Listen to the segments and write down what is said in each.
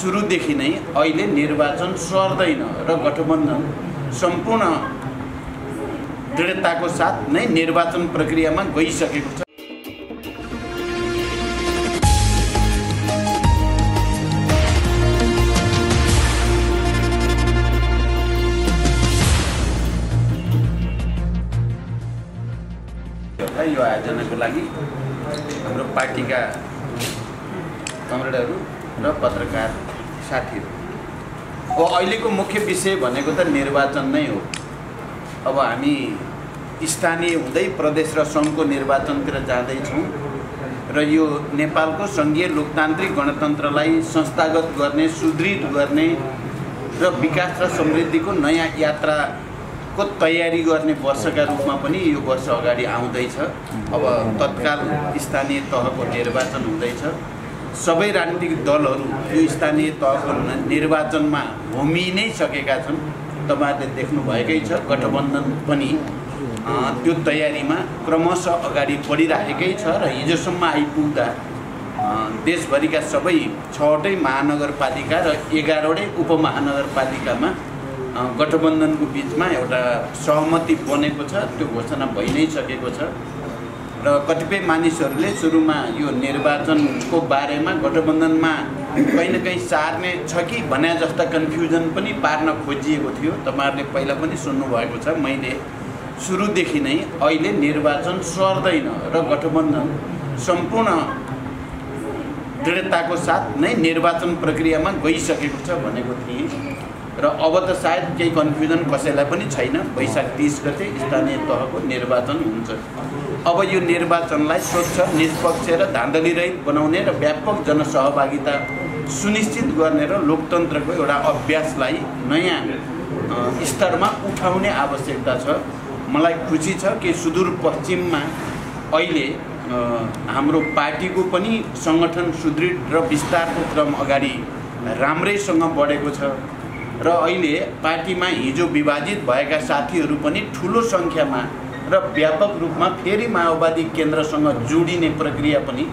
सुरुदेखि नै अहिले निर्वाचन सर्दैन र गठबन्धन सम्पूर्ण दृढताको साथ नै निर्वाचन प्रक्रियामा गइसकेको छ। यो आयोजनाको लागि हाम्रो पार्टीका कमरेडहरू र पत्रकार साथीहरू अब अहिलेको मुख्य विषय भनेको त निर्वाचन नै हो। अब हामी स्थानीय हुँदै प्रदेश र सङ्घको निर्वाचनतिर जाँदैछौँ र यो नेपालको सङ्घीय लोकतान्त्रिक गणतन्त्रलाई संस्थागत गर्ने सुदृढ गर्ने र विकास र समृद्धिको नयाँ यात्राको तयारी गर्ने वर्षका रूपमा पनि यो वर्ष अगाडि आउँदैछ। अब तत्काल स्थानीय तहको निर्वाचन हुँदैछ। सबै राजनीतिक दलहरू यो स्थानीय तहको निर्वाचनमा होमि नै सकेका छन्। तपाईँहरूले देख्नुभएकै छ गठबन्धन पनि त्यो तयारीमा क्रमशः अगाडि बढिराखेकै छ र हिजोसम्म आइपुग्दा देशभरिका सबै छवटै महानगरपालिका र एघारवटै उपमहानगरपालिकामा गठबन्धनको बिचमा एउटा सहमति बनेको छ त्यो घोषणा भइ नै सकेको छ। र कतिपय मानिसहरूले सुरुमा यो निर्वाचनको बारेमा गठबन्धनमा कहीँ न कहीँ सार्ने छ कि भने जस्ता कन्फ्युजन पनि पार्न खोजिएको थियो। तपाईँहरूले पहिला पनि सुन्नुभएको छ मैले सुरुदेखि नै अहिले निर्वाचन सर्दैन र गठबन्धन सम्पूर्ण दृढताको साथ नै निर्वाचन प्रक्रियामा गइसकेको छ भनेको थिएँ। र अब त सायद केही कन्फ्युजन कसैलाई पनि छैन। वैशाख तिस गते स्थानीय तहको निर्वाचन हुन्छ। अब यो निर्वाचनलाई स्वच्छ निष्पक्ष र धाँधलीरहित बनाउने र व्यापक जनसहभागिता सुनिश्चित गर्ने र लोकतन्त्रको एउटा अभ्यासलाई नयाँ स्तरमा उठाउने आवश्यकता छ। मलाई खुसी छ कि सुदूरपश्चिममा अहिले हाम्रो पार्टीको पनि सङ्गठन सुदृढ र विस्तारको क्रम अगाडि राम्रैसँग बढेको छ। र अहिले पार्टीमा हिजो विभाजित भएका साथीहरू पनि ठुलो सङ्ख्यामा र व्यापक रूपमा फेरि माओवादी केन्द्रसँग जोडिने प्रक्रिया पनि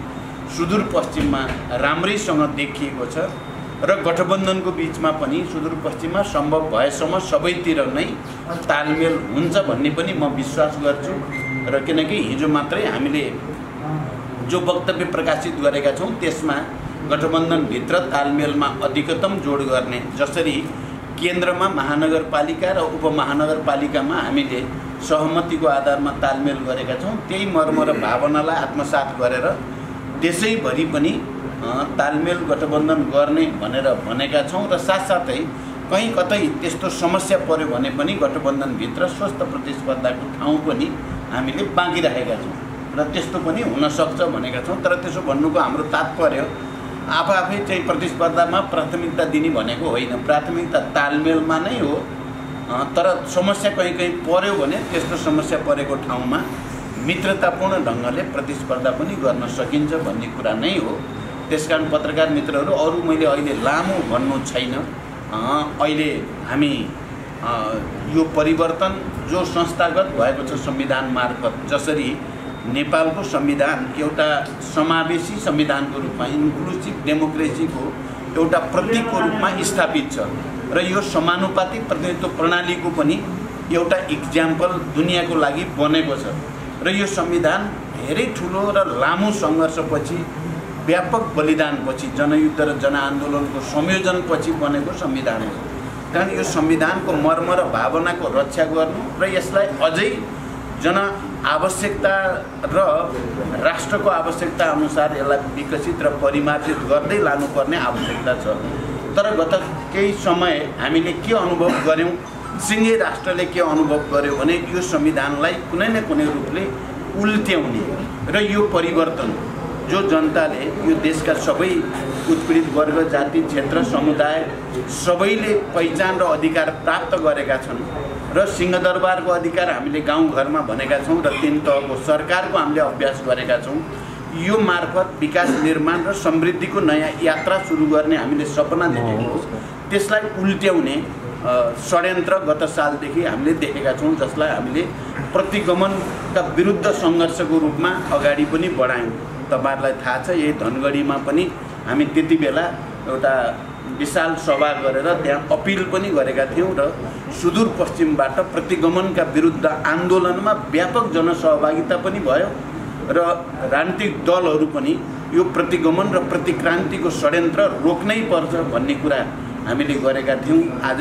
सुदूरपश्चिममा राम्रैसँग देखिएको छ र गठबन्धनको बिचमा पनि सुदूरपश्चिममा सम्भव भएसम्म सबैतिर नै तालमेल हुन्छ भन्ने पनि म विश्वास गर्छु र किनकि हिजो मात्रै हामीले जो वक्तव्य प्रकाशित गरेका छौँ त्यसमा गठबन्धनभित्र तालमेलमा अधिकतम जोड गर्ने जसरी केन्द्रमा महानगरपालिका र उपमहानगरपालिकामा हामीले सहमतिको आधारमा तालमेल गरेका छौँ। त्यही मर्म र भावनालाई आत्मसात गरेर देशैभरि पनि तालमेल गठबन्धन गर्ने भनेर भनेका छौँ र साथसाथै कहीँ कतै त्यस्तो समस्या पऱ्यो भने पनि गठबन्धनभित्र स्वस्थ प्रतिस्पर्धाको ठाउँ पनि हामीले बाँकी राखेका छौँ। र त्यस्तो पनि हुनसक्छ भनेका छौँ। तर त्यसो भन्नुको हाम्रो तात्पर्य आफै चाहिँ प्रतिस्पर्धामा प्राथमिकता दिने भनेको होइन। प्राथमिकता तालमेलमा नै हो। तर समस्या कहीँ कहीँ पऱ्यो भने त्यस्तो समस्या परेको ठाउँमा मित्रतापूर्ण ढङ्गले प्रतिस्पर्धा पनि गर्न सकिन्छ भन्ने कुरा नै हो। त्यस कारण पत्रकार मित्रहरू अरू मैले अहिले लामो भन्नु छैन। अहिले हामी यो परिवर्तन जो संस्थागत भएको छ संविधान मार्फत जसरी नेपालको संविधान एउटा समावेशी संविधानको रूपमा इन्क्लुसिभ डेमोक्रेसीको एउटा प्रतीकको रूपमा स्थापित छ। र यो समानुपातिक प्रतिनिधित्व प्रणालीको पनि एउटा इक्जाम्पल दुनियाँको लागि बनेको छ। र यो संविधान धेरै ठुलो र लामो सङ्घर्षपछि व्यापक बलिदानपछि जनयुद्ध र जनआन्दोलनको संयोजनपछि बनेको संविधान हो। कारण यो संविधानको मर्म र भावनाको रक्षा गर्नु र यसलाई अझै जन आवश्यकता र राष्ट्रको आवश्यकता अनुसार यसलाई विकसित र परिमार्जित गर्दै लानुपर्ने आवश्यकता छ। तर गत केही समय हामीले के अनुभव गऱ्यौँ सिङ्गे राष्ट्रले के अनुभव गर्यो भने यो संविधानलाई कुनै न कुनै रूपले उल्ट्याउने र यो परिवर्तन जो जनताले यो देशका सबै उत्पीडित वर्ग जाति क्षेत्र समुदाय सबैले पहिचान र अधिकार प्राप्त गरेका छन् र सिंहदरबारको अधिकार हामीले गाउँघरमा भनेका छौँ र तिन तहको सरकारको हामीले अभ्यास गरेका छौँ। यो मार्फत विकास निर्माण र समृद्धिको नयाँ यात्रा सुरु गर्ने हामीले सपना देखेको त्यसलाई उल्ट्याउने षड्यन्त्र गत सालदेखि हामीले देखेका छौँ जसलाई हामीले प्रतिगमनका विरुद्ध सङ्घर्षको रूपमा अगाडि पनि बढायौँ। तपाईँहरूलाई थाहा छ यही धनगढीमा पनि हामी त्यति बेला एउटा विशाल सभा गरेर त्यहाँ अपिल पनि गरेका थियौँ र सुदूरपश्चिमबाट प्रतिगमनका विरुद्ध आन्दोलनमा व्यापक जनसहभागिता पनि भयो र राजनीतिक दलहरू पनि यो प्रतिगमन र प्रतिक्रान्तिको षड्यन्त्र रोक्नै पर्छ भन्ने कुरा हामीले गरेका थियौँ। आज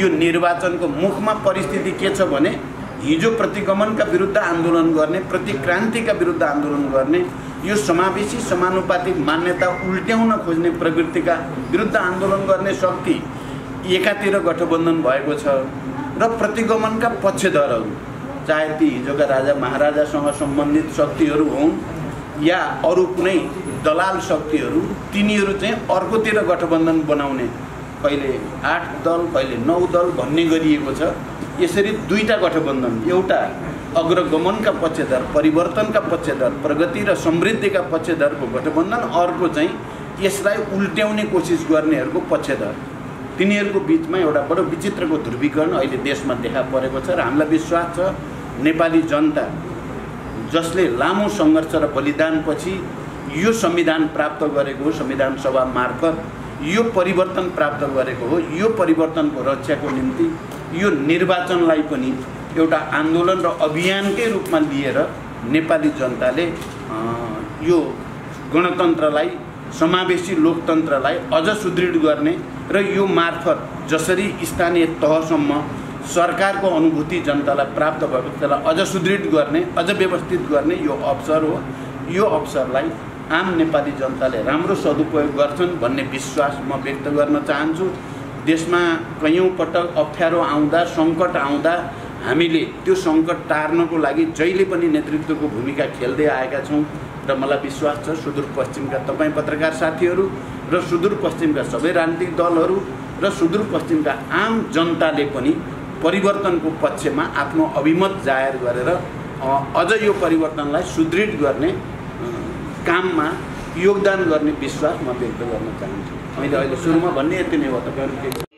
यो निर्वाचनको मुखमा परिस्थिति के छ भने हिजो प्रतिगमनका विरुद्ध आन्दोलन गर्ने प्रतिक्रान्तिका विरुद्ध आन्दोलन गर्ने यो समावेशी समानुपातिक मान्यता उल्ट्याउन खोज्ने प्रवृत्तिका विरुद्ध आन्दोलन गर्ने शक्ति एकातिर गठबन्धन भएको छ र प्रतिगमनका पक्षधरहरू चाहे ती हिजोका राजा महाराजासँग सम्बन्धित शक्तिहरू हुन् या अरू कुनै दलाल शक्तिहरू तिनीहरू चाहिँ अर्कोतिर गठबन्धन बनाउने कहिले आठ दल कहिले नौ दल भन्ने गरिएको छ। यसरी दुईवटा गठबन्धन एउटा अग्रगमनका पक्षधर परिवर्तनका पक्षधर प्रगति र समृद्धिका पक्षधरको गठबन्धन अर्को चाहिँ यसलाई उल्ट्याउने कोसिस गर्नेहरूको पक्षधर। तिनीहरूको बिचमा एउटा बडो विचित्रको ध्रुवीकरण अहिले देशमा देखा परेको छ र हामीलाई विश्वास छ नेपाली जनता जसले लामो सङ्घर्ष र बलिदानपछि यो संविधान प्राप्त गरेको हो संविधान सभा मार्फत यो परिवर्तन प्राप्त गरेको हो यो परिवर्तनको रक्षाको निम्ति यो निर्वाचनलाई पनि एउटा आन्दोलन र अभियानकै रूपमा लिएर नेपाली जनताले यो गणतन्त्रलाई समावेशी लोकतन्त्रलाई अझ सुदृढ गर्ने र यो मार्फत जसरी स्थानीय तहसम्म सरकारको अनुभूति जनतालाई प्राप्त भएको त्यसलाई अझ सुदृढ गर्ने अझ व्यवस्थित गर्ने यो अवसर हो। यो अवसरलाई आम नेपाली जनताले राम्रो सदुपयोग गर्छन् भन्ने विश्वास म व्यक्त गर्न चाहन्छु। देशमा कैयौँ पटक अप्ठ्यारो आउँदा सङ्कट आउँदा हामीले त्यो सङ्कट टार्नको लागि जहिले पनि नेतृत्वको भूमिका खेल्दै आएका छौँ र मलाई विश्वास छ सुदूरपश्चिमका तपाईँ पत्रकार साथीहरू र सुदूरपश्चिमका सबै राजनीतिक दलहरू र सुदूरपश्चिमका आम जनताले पनि परिवर्तनको पक्षमा आफ्नो अभिमत जाहेर गरेर अझ यो परिवर्तनलाई सुदृढ गर्ने काममा योगदान गर्ने विश्वास म व्यक्त गर्न चाहन्छु। मैले अहिले सुरुमा भन्ने यति नै हो। तपाईँहरू